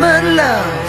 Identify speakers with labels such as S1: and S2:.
S1: But love.